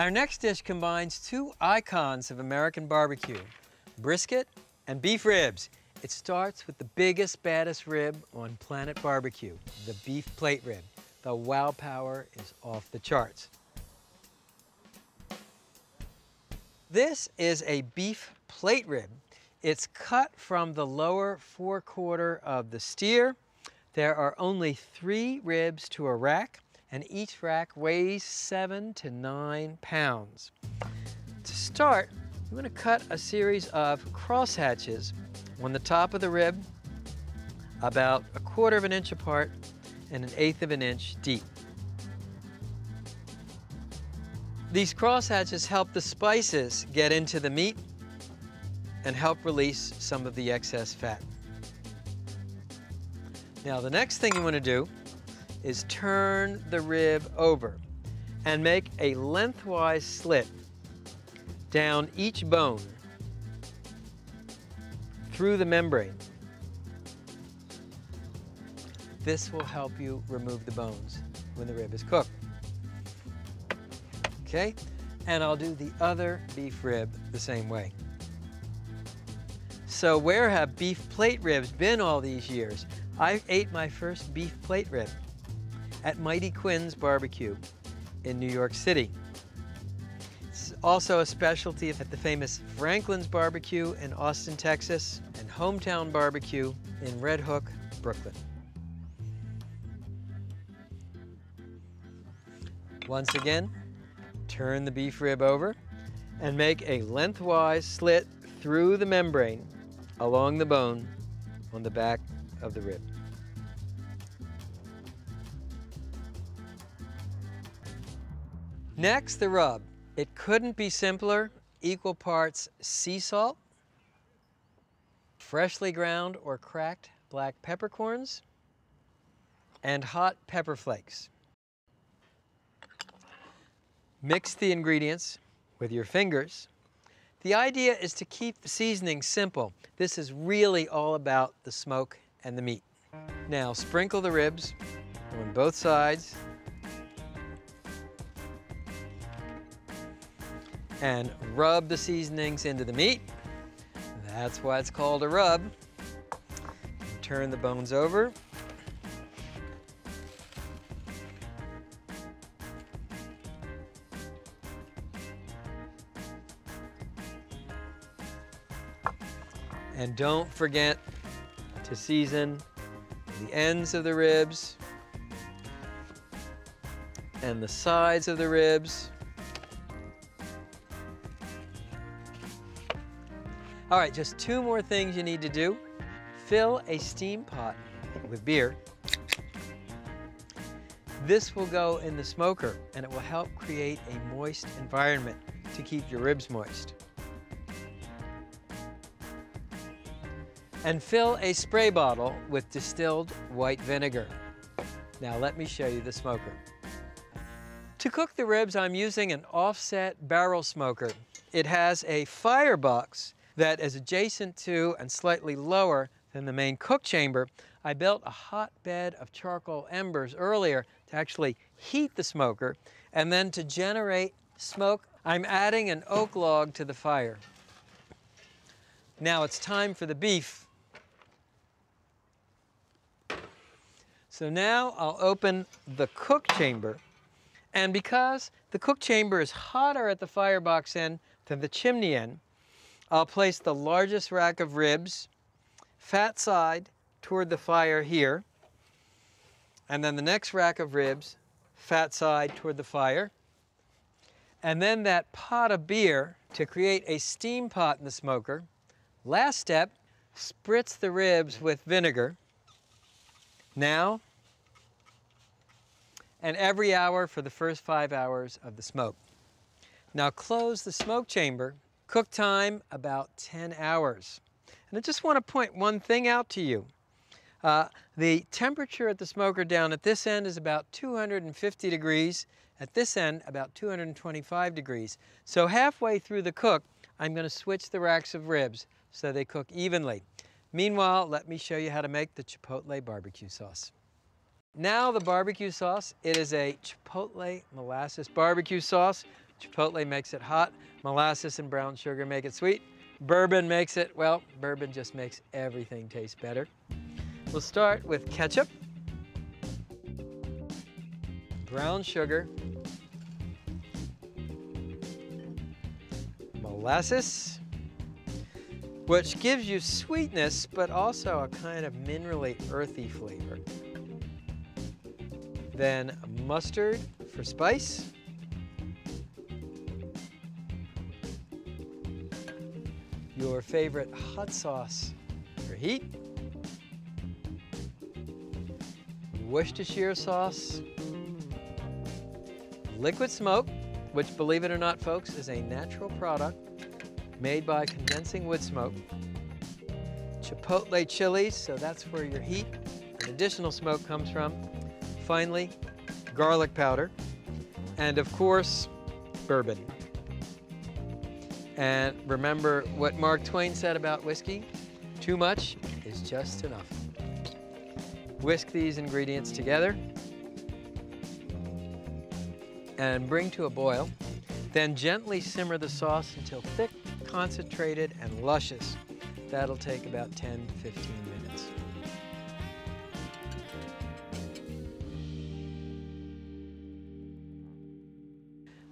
Our next dish combines two icons of American barbecue, brisket and beef ribs. It starts with the biggest, baddest rib on planet barbecue, the beef plate rib. The wow power is off the charts. This is a beef plate rib. It's cut from the lower forequarter of the steer. There are only three ribs to a rack, and each rack weighs seven to nine pounds. To start, I'm to cut a series of crosshatches on the top of the rib, about a quarter of an inch apart and an eighth of an inch deep. These crosshatches help the spices get into the meat and help release some of the excess fat. Now the next thing you want to do is turn the rib over and make a lengthwise slit down each bone through the membrane. This will help you remove the bones when the rib is cooked. Okay, and I'll do the other beef rib the same way. So where have beef plate ribs been all these years? I ate my first beef plate rib at Mighty Quinn's Barbecue in New York City. It's also a specialty at the famous Franklin's Barbecue in Austin, Texas, and Hometown Barbecue in Red Hook, Brooklyn. Once again, turn the beef rib over and make a lengthwise slit through the membrane along the bone on the back of the rib. Next, the rub. It couldn't be simpler. Equal parts sea salt, freshly ground or cracked black peppercorns, and hot pepper flakes. Mix the ingredients with your fingers. The idea is to keep the seasoning simple. This is really all about the smoke and the meat. Now sprinkle the ribs on both sides and rub the seasonings into the meat. That's why it's called a rub. Turn the bones over. And don't forget to season the ends of the ribs and the sides of the ribs. All right, just two more things you need to do. Fill a steam pot with beer. This will go in the smoker and it will help create a moist environment to keep your ribs moist. And fill a spray bottle with distilled white vinegar. Now let me show you the smoker. To cook the ribs, I'm using an offset barrel smoker. It has a firebox that is adjacent to and slightly lower than the main cook chamber. I built a hot bed of charcoal embers earlier to actually heat the smoker and then to generate smoke, I'm adding an oak log to the fire. Now it's time for the beef. So now I'll open the cook chamber and because the cook chamber is hotter at the firebox end than the chimney end, I'll place the largest rack of ribs, fat side toward the fire here, and then the next rack of ribs, fat side toward the fire, and then that pot of beer to create a steam pot in the smoker. Last step, spritz the ribs with vinegar. Now, and every hour for the first five hours of the smoke. Now close the smoke chamber Cook time, about 10 hours. And I just want to point one thing out to you. Uh, the temperature at the smoker down at this end is about 250 degrees. At this end, about 225 degrees. So halfway through the cook, I'm going to switch the racks of ribs so they cook evenly. Meanwhile, let me show you how to make the Chipotle barbecue sauce. Now the barbecue sauce, it is a Chipotle molasses barbecue sauce Chipotle makes it hot. Molasses and brown sugar make it sweet. Bourbon makes it, well, bourbon just makes everything taste better. We'll start with ketchup, brown sugar, molasses, which gives you sweetness, but also a kind of minerally earthy flavor. Then mustard for spice. Your favorite hot sauce for heat. Worcestershire sauce. Liquid smoke, which believe it or not, folks, is a natural product made by condensing wood smoke. Chipotle chilies, so that's where your heat and additional smoke comes from. Finally, garlic powder. And of course, bourbon. And remember what Mark Twain said about whiskey? Too much is just enough. Whisk these ingredients together and bring to a boil. Then gently simmer the sauce until thick, concentrated, and luscious. That'll take about 10 to 15 minutes.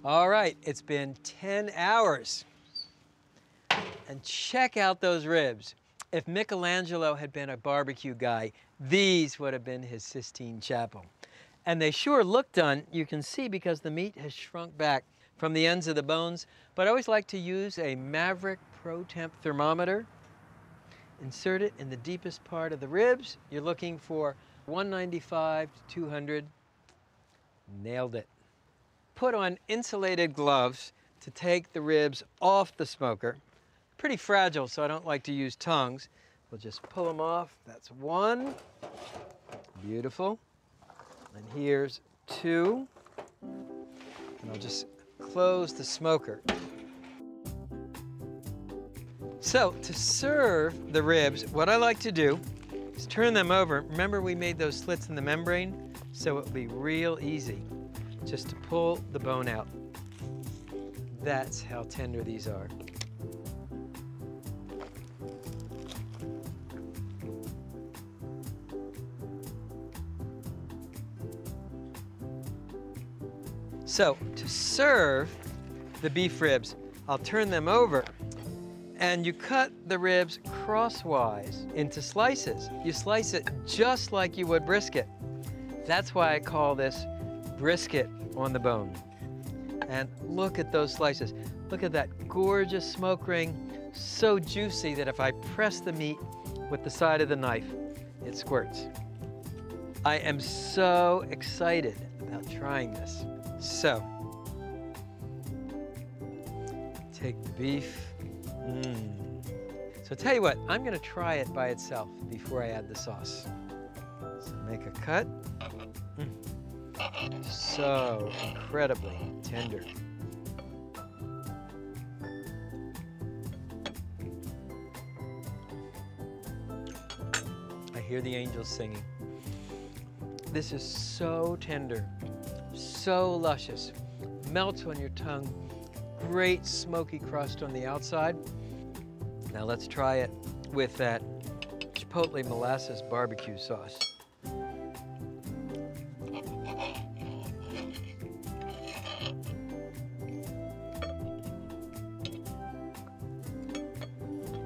All right, it's been 10 hours. And check out those ribs. If Michelangelo had been a barbecue guy, these would have been his Sistine Chapel. And they sure look done, you can see because the meat has shrunk back from the ends of the bones. But I always like to use a Maverick Pro Temp thermometer. Insert it in the deepest part of the ribs. You're looking for 195 to 200. Nailed it. Put on insulated gloves to take the ribs off the smoker. Pretty fragile, so I don't like to use tongs. We'll just pull them off. That's one. Beautiful. And here's two. And I'll just close the smoker. So to serve the ribs, what I like to do is turn them over. Remember we made those slits in the membrane? So it'll be real easy just to pull the bone out. That's how tender these are. So to serve the beef ribs, I'll turn them over and you cut the ribs crosswise into slices. You slice it just like you would brisket. That's why I call this brisket on the bone. And look at those slices. Look at that gorgeous smoke ring, so juicy that if I press the meat with the side of the knife, it squirts. I am so excited about trying this. So, take the beef. Mm. So tell you what, I'm gonna try it by itself before I add the sauce. So make a cut. Mm. So incredibly tender. I hear the angels singing. This is so tender so luscious. Melts on your tongue. Great smoky crust on the outside. Now let's try it with that Chipotle molasses barbecue sauce.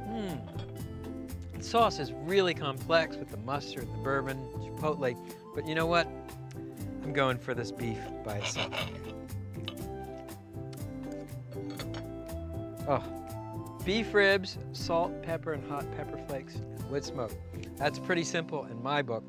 Hmm. The sauce is really complex with the mustard, the bourbon, chipotle, but you know what? I'm going for this beef by itself. Oh, beef ribs, salt, pepper, and hot pepper flakes, wood smoke. That's pretty simple in my book.